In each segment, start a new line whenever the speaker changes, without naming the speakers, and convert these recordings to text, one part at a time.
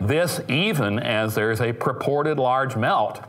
This even as there's a purported large melt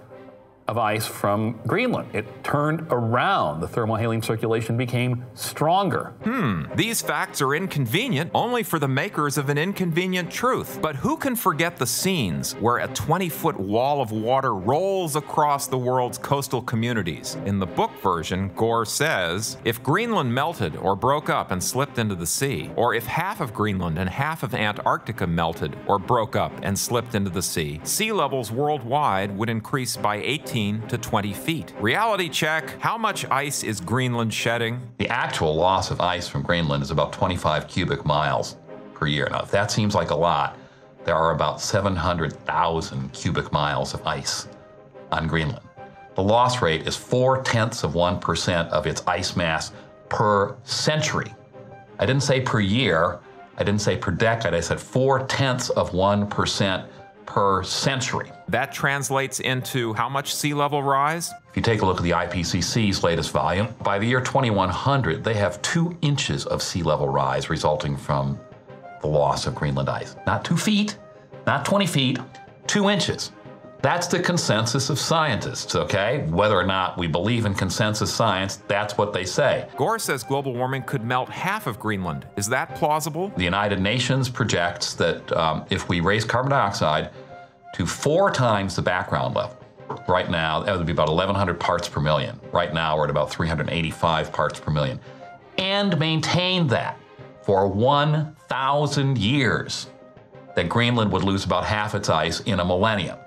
of ice from Greenland. It turned around. The thermal thermohaline circulation became stronger.
Hmm, these facts are inconvenient only for the makers of an inconvenient truth. But who can forget the scenes where a 20 foot wall of water rolls across the world's coastal communities? In the book version, Gore says if Greenland melted or broke up and slipped into the sea, or if half of Greenland and half of Antarctica melted or broke up and slipped into the sea, sea levels worldwide would increase by 18 to 20 feet. Reality check how much ice is Greenland shedding?
The actual loss of ice from Greenland is about 25 cubic miles per year. Now, if that seems like a lot, there are about 700,000 cubic miles of ice on Greenland. The loss rate is four tenths of 1% of its ice mass per century. I didn't say per year, I didn't say per decade, I said four tenths of 1% per century.
That translates into how much sea level rise?
If you take a look at the IPCC's latest volume, by the year 2100, they have two inches of sea level rise resulting from the loss of Greenland ice. Not two feet, not 20 feet, two inches. That's the consensus of scientists, okay? Whether or not we believe in consensus science, that's what they say.
Gore says global warming could melt half of Greenland. Is that plausible?
The United Nations projects that um, if we raise carbon dioxide to four times the background level, right now, that would be about 1,100 parts per million. Right now, we're at about 385 parts per million. And maintain that for 1,000 years, that Greenland would lose about half its ice in a millennium.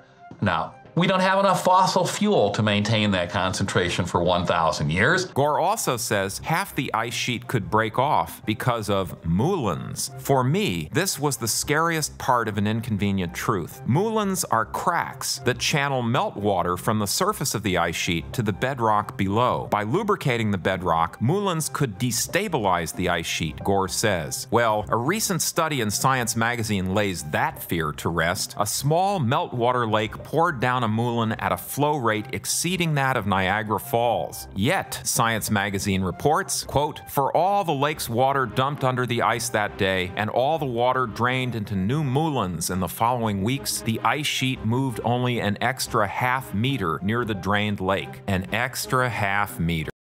Now, we don't have enough fossil fuel to maintain that concentration for 1,000 years.
Gore also says half the ice sheet could break off because of moulins. For me, this was the scariest part of an inconvenient truth. Moulins are cracks that channel meltwater from the surface of the ice sheet to the bedrock below. By lubricating the bedrock, moulins could destabilize the ice sheet, Gore says. Well, a recent study in Science magazine lays that fear to rest. A small meltwater lake poured down a moulin at a flow rate exceeding that of Niagara Falls. Yet, Science magazine reports, quote, for all the lake's water dumped under the ice that day and all the water drained into new moulins in the following weeks, the ice sheet moved only an extra half meter near the drained lake. An extra half meter.